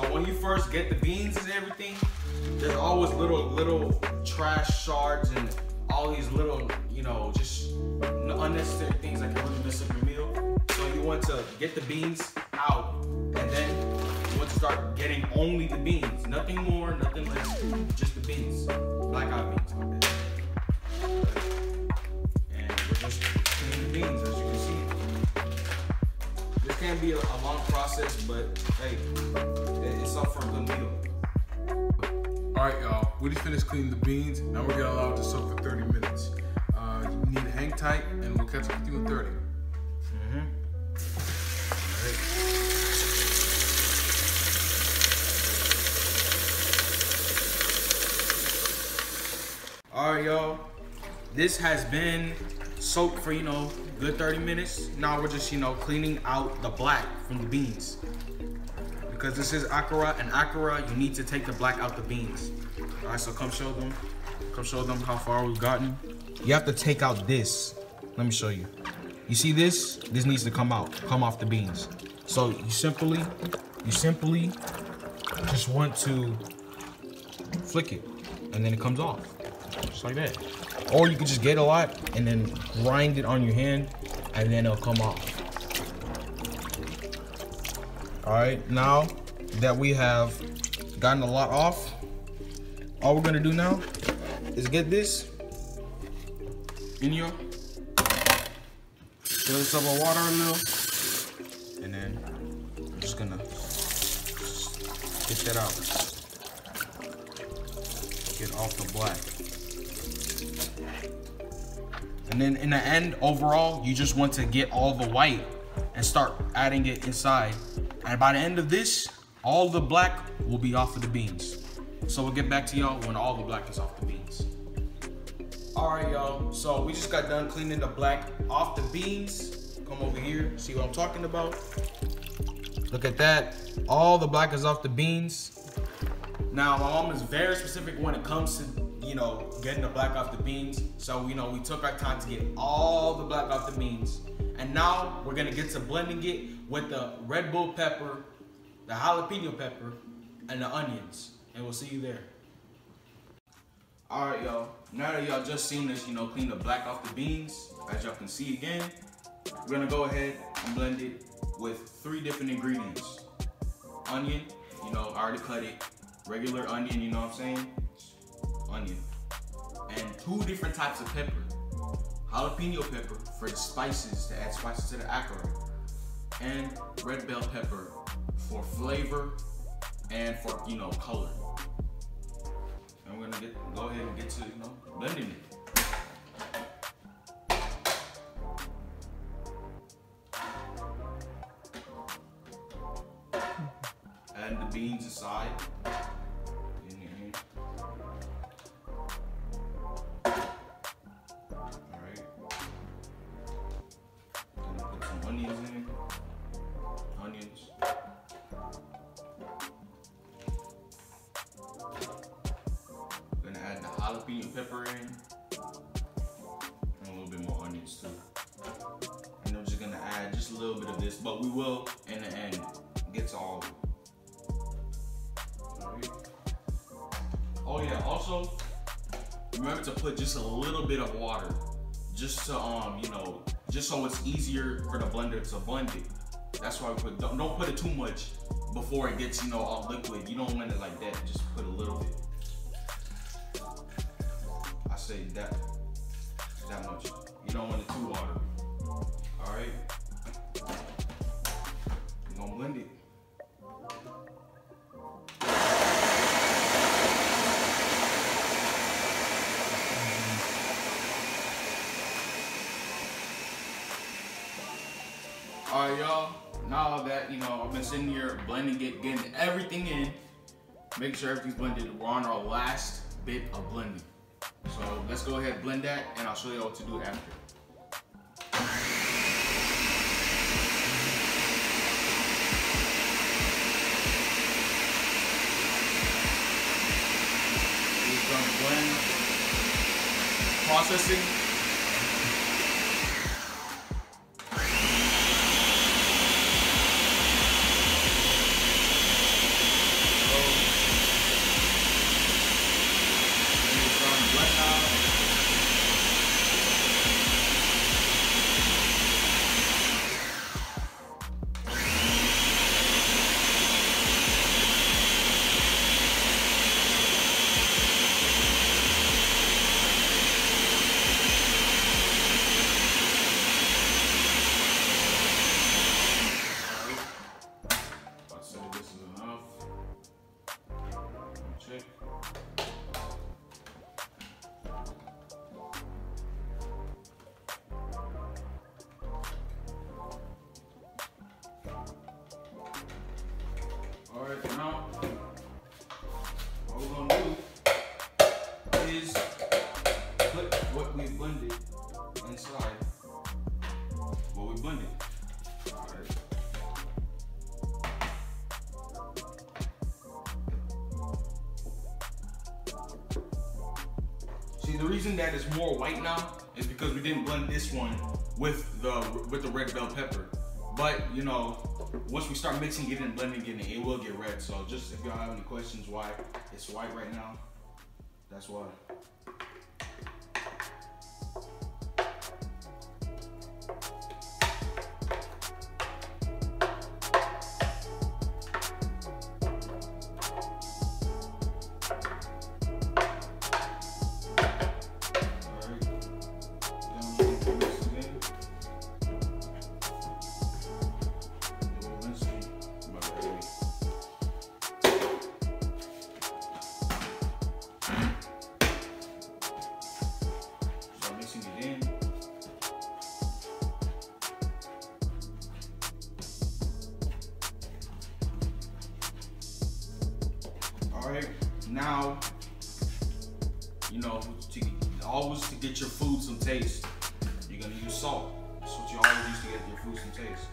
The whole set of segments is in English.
So when you first get the beans and everything, there's always little little trash shards and all these little, you know, just unnecessary things that can really mess up your meal. So you want to get the beans out and then you want to start getting only the beans. Nothing more, nothing less, just the beans. Black eyed beans. And we're just cleaning the beans as you can see. This can be a, a long process, but hey, meal. All right, y'all. We just finished cleaning the beans. Now we're gonna allow it to soak for 30 minutes. Uh, you need to hang tight, and we'll catch up with you in 30. Mhm. All right, y'all. This has been soaked for, you know, good 30 minutes. Now we're just, you know, cleaning out the black from the beans. Because this is akara, and akara, you need to take the black out the beans. All right, so come show them. Come show them how far we've gotten. You have to take out this. Let me show you. You see this? This needs to come out, come off the beans. So you simply, you simply just want to flick it, and then it comes off, just like that. Or you could just get a lot and then grind it on your hand, and then it'll come off. All right, now that we have gotten a lot off, all we're gonna do now is get this in your fill this up with water a little, and then I'm just gonna get that out. Get off the black. And then in the end, overall, you just want to get all the white and start adding it inside. And by the end of this, all the black will be off of the beans. So we'll get back to y'all when all the black is off the beans. All right, y'all. So we just got done cleaning the black off the beans. Come over here, see what I'm talking about. Look at that. All the black is off the beans. Now, my mom is very specific when it comes to, you know, getting the black off the beans. So, you know, we took our time to get all the black off the beans. And now we're gonna get to blending it with the red bell pepper, the jalapeno pepper, and the onions. And we'll see you there. All right, y'all. Now that y'all just seen us, you know, clean the black off the beans, as y'all can see again, we're gonna go ahead and blend it with three different ingredients. Onion, you know, I already cut it. Regular onion, you know what I'm saying? Onion. And two different types of pepper. Jalapeno pepper for spices, to add spices to the akara. And red bell pepper for flavor and for, you know, color. And we're gonna get go ahead and get to, you know, blending it. Add the beans aside. Jalapeno pepper in. And a little bit more onions too. And I'm just gonna add just a little bit of this, but we will in the end get to all of it. Oh yeah, also remember to put just a little bit of water. Just to um, you know, just so it's easier for the blender to blend it. That's why we put don't, don't put it too much before it gets, you know, all liquid. You don't want it like that. Just say that that much. You don't want it too watery. Alright. We're gonna blend it. All right, y'all. Now that you know, I've been sitting here blending it, getting everything in, make sure everything's blended. We're on our last bit of blending. So let's go ahead blend that, and I'll show you what to do after. We're gonna blend processing. Is put what we blended inside what we blended. See, the reason that it's more white now is because we didn't blend this one with the with the red bell pepper. But you know, once we start mixing it and blending it, in, it will get red. So just if y'all have any questions why it's white right now, that's why. Now you know, to always to get your food some taste, you're gonna use salt. That's what you always use to get your food some taste.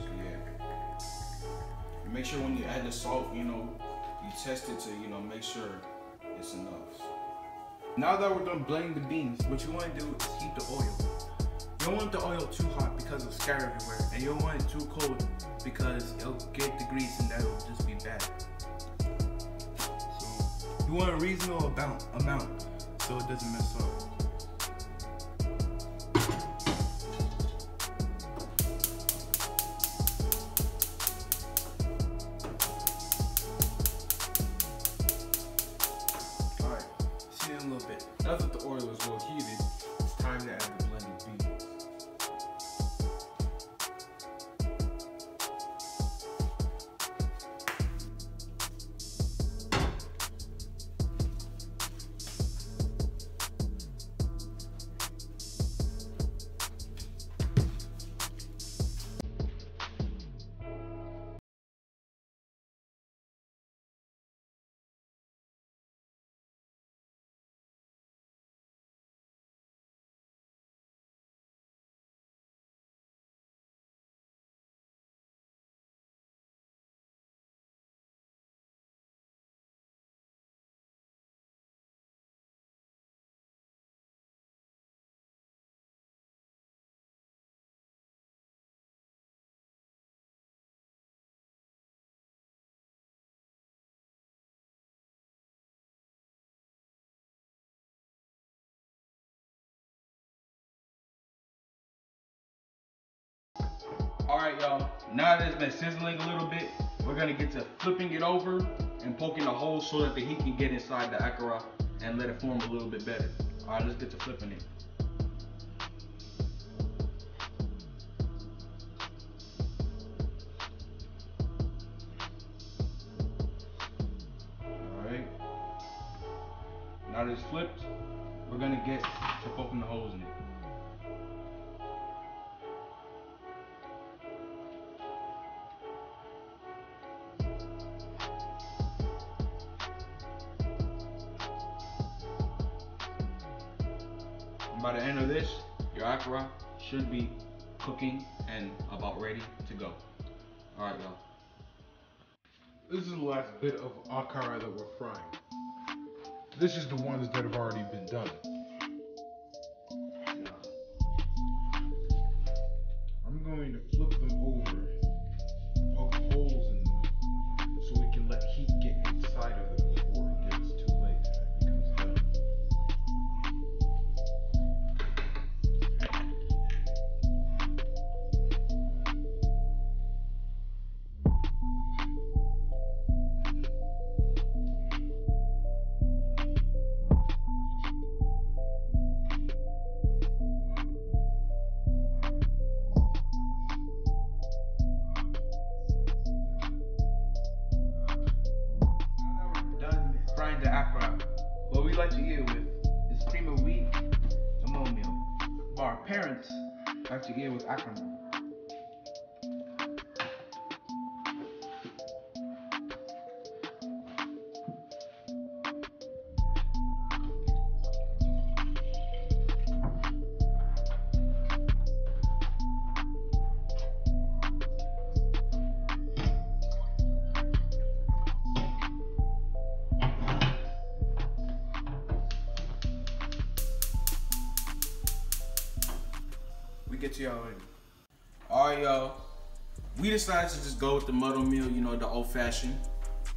So yeah. Make sure when you add the salt, you know, you test it to, you know, make sure it's enough. Now that we're done blending the beans, what you want to do is heat the oil. You don't want the oil too hot because it'll scatter everywhere, and you don't want it too cold because it'll get the grease and that'll just be bad. You want a reasonable amount, amount so it doesn't mess up. Right, y'all. Now that it's been sizzling a little bit, we're gonna get to flipping it over and poking the holes so that the heat can get inside the akara and let it form a little bit better. All right, let's get to flipping it. All right. Now that it's flipped, we're gonna get to poking the holes in it. By the end of this, your akara should be cooking and about ready to go. All right, y'all. This is the last bit of akara that we're frying. This is the ones that have already been done. To eat it get y'all later. All right, y'all. We decided to just go with the muddle meal, you know, the old fashioned.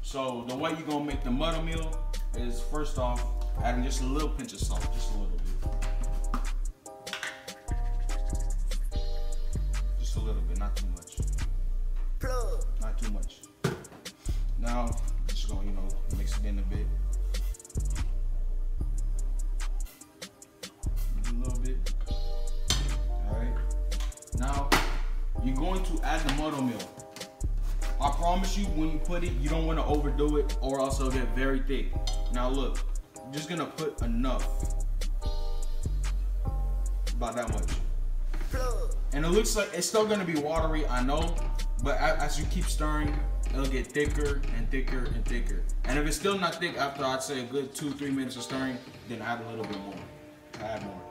So the way you're gonna make the muddle meal is first off adding just a little pinch of salt, just a little bit. Just a little bit, not too much. Not too much. Now, just gonna, you know, mix it in a bit. Going to add the muddle meal. I promise you, when you put it, you don't want to overdo it or it'll get very thick. Now look, I'm just gonna put enough. About that much. And it looks like it's still gonna be watery, I know, but as you keep stirring, it'll get thicker and thicker and thicker. And if it's still not thick after I'd say a good two, three minutes of stirring, then add a little bit more. Add more.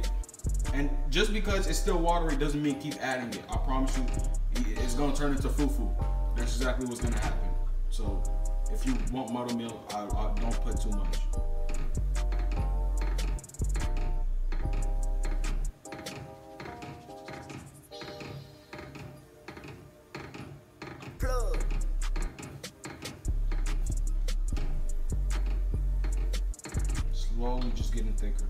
Thick. And just because it's still watery doesn't mean keep adding it. I promise you, it's gonna turn into fufu. That's exactly what's gonna happen. So if you want muddle meal, I, I don't put too much. Slowly just getting thicker.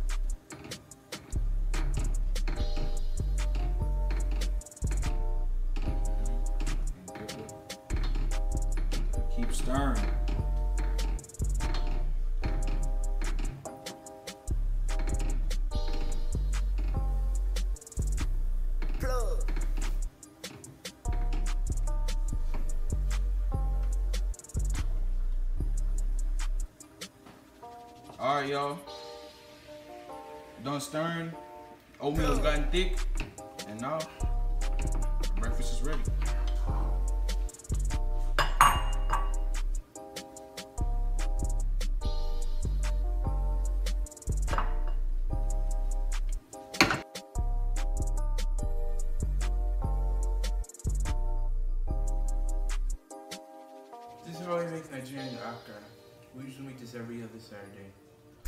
All right, y'all. Done stirring. Oatmeal's gotten thick, and now breakfast is ready. This is how we make Nigerian akara. We usually make this every other Saturday.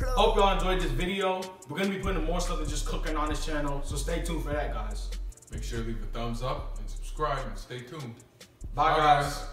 Hope y'all enjoyed this video. We're gonna be putting more stuff than just cooking on this channel, so stay tuned for that, guys. Make sure to leave a thumbs up and subscribe and stay tuned. Bye, guys.